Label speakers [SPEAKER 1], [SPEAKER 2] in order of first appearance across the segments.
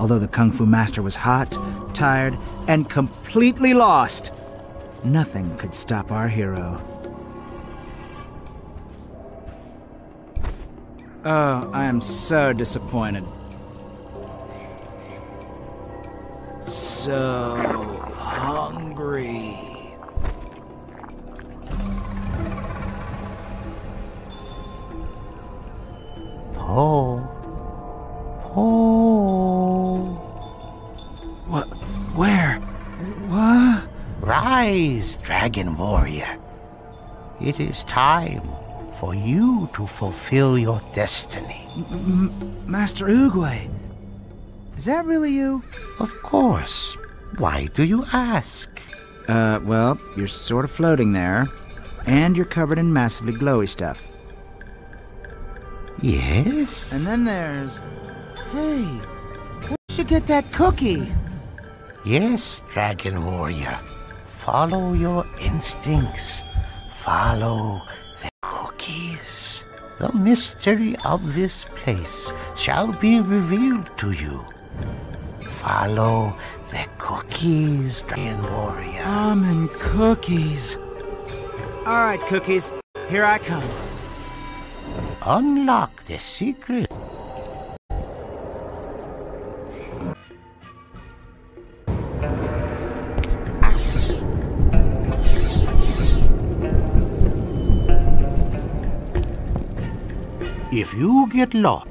[SPEAKER 1] Although the Kung Fu Master was hot, tired, and completely lost, nothing could stop our hero. Oh, I am so disappointed. So hungry.
[SPEAKER 2] Po. Po. Rise, Dragon Warrior. It is time for you to fulfill your destiny.
[SPEAKER 1] M Master Oogway. Is that really you?
[SPEAKER 2] Of course. Why do you ask?
[SPEAKER 1] Uh, well, you're sort of floating there, and you're covered in massively glowy stuff.
[SPEAKER 2] Yes?
[SPEAKER 1] And then there's. Hey, where'd you get that cookie?
[SPEAKER 2] Yes, Dragon Warrior. Follow your instincts. Follow the cookies. The mystery of this place shall be revealed to you. Follow the cookies, Dragon Warrior.
[SPEAKER 1] Almond cookies. All right, cookies. Here I come.
[SPEAKER 2] Unlock the secret. If you get lost,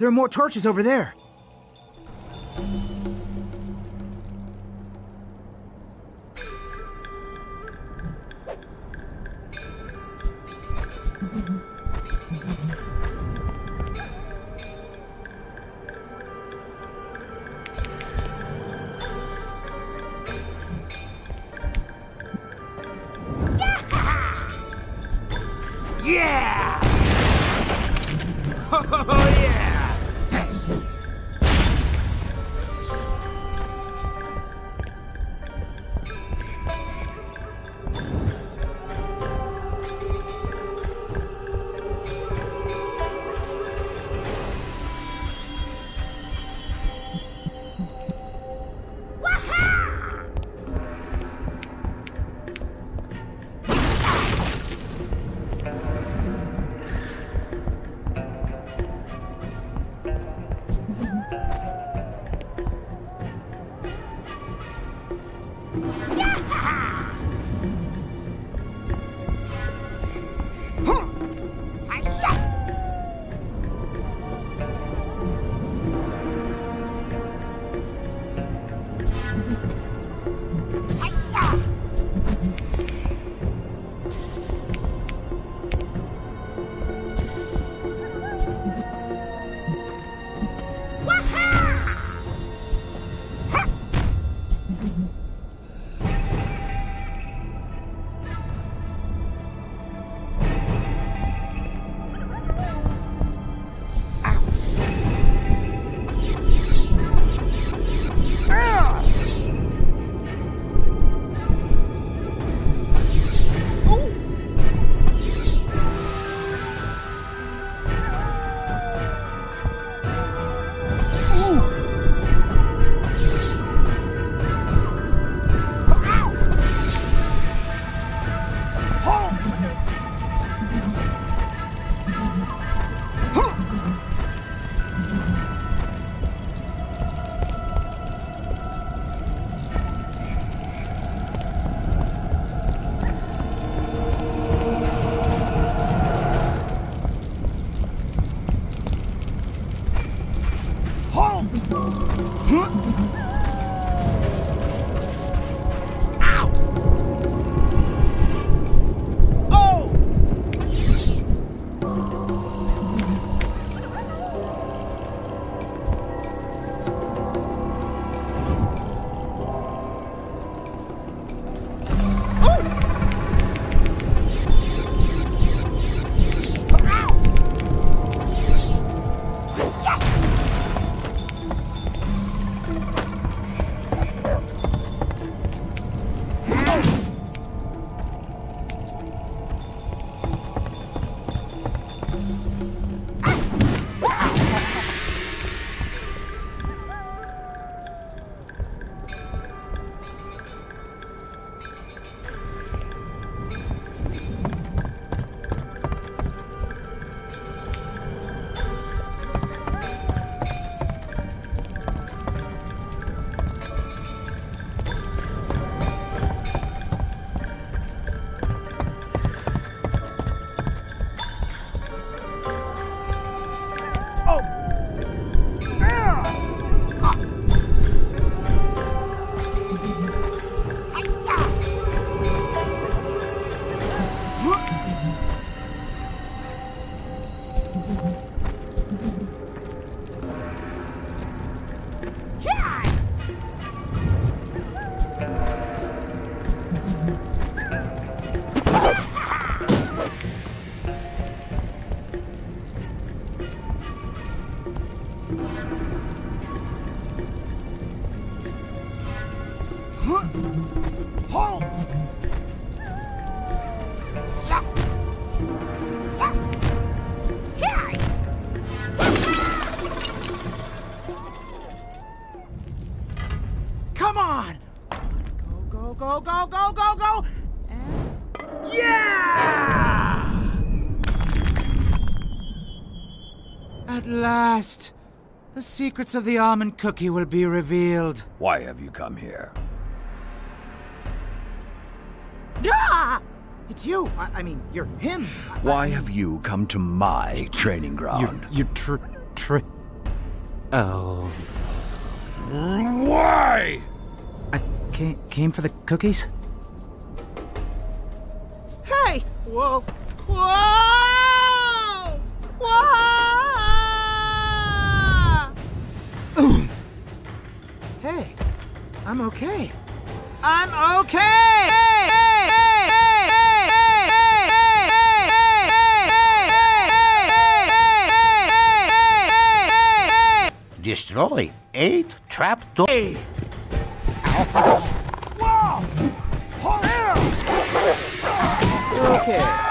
[SPEAKER 1] There are more torches over there. Last, the secrets of the almond cookie will be revealed.
[SPEAKER 3] Why have you come here?
[SPEAKER 1] Ah! It's you. I, I mean, you're him. I-
[SPEAKER 3] Why have you come to my training
[SPEAKER 1] You,
[SPEAKER 3] ground?
[SPEAKER 1] you tr tr Oh,
[SPEAKER 4] Why?
[SPEAKER 1] I came, came for the cookies?
[SPEAKER 3] Hey! Whoa! Whoa! Whoa! I'm okay. I'm okay!
[SPEAKER 2] Destroy eight trapdoors.
[SPEAKER 4] Hey! Whoa! Hold
[SPEAKER 3] Okay.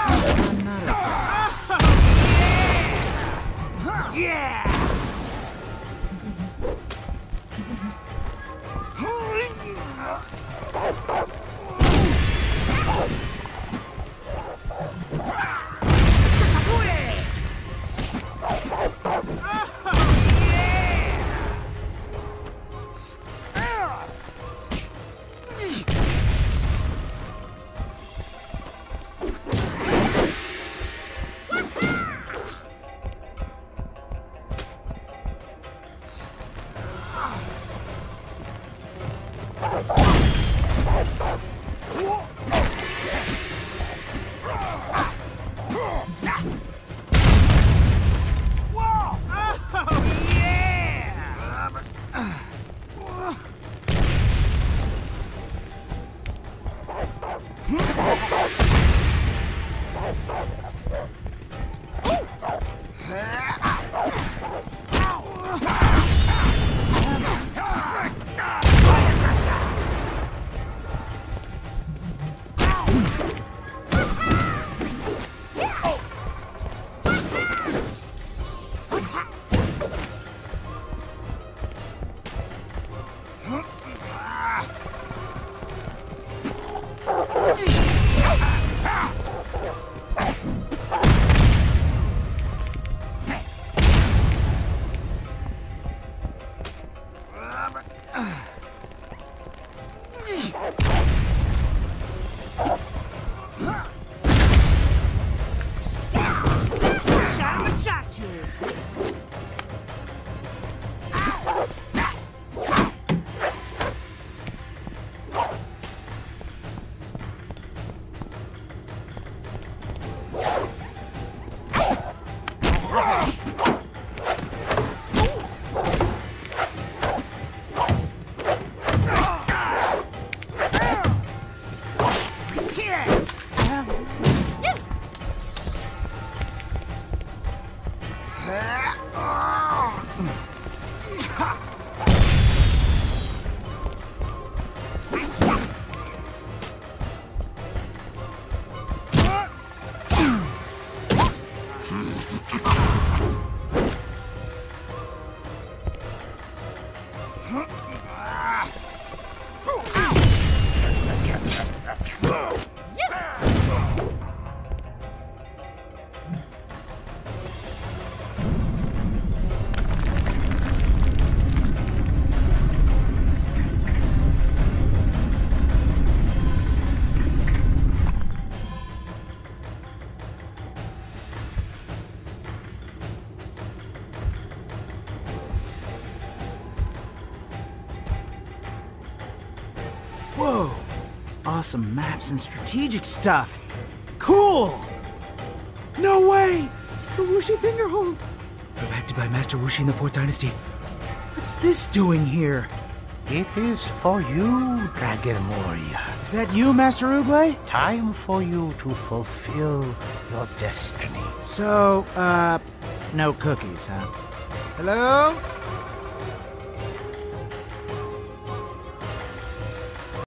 [SPEAKER 4] Whoa!
[SPEAKER 1] Awesome maps and strategic stuff. Cool! No way! The Wuxi Fingerhold! Erected by Master Wuxi in the Fourth Dynasty. What's this doing here?
[SPEAKER 2] It is for you, Dragon Warrior.
[SPEAKER 1] Is that you, Master Oogway?
[SPEAKER 2] Time for you to fulfill your destiny.
[SPEAKER 1] So, uh, no cookies, huh? Hello?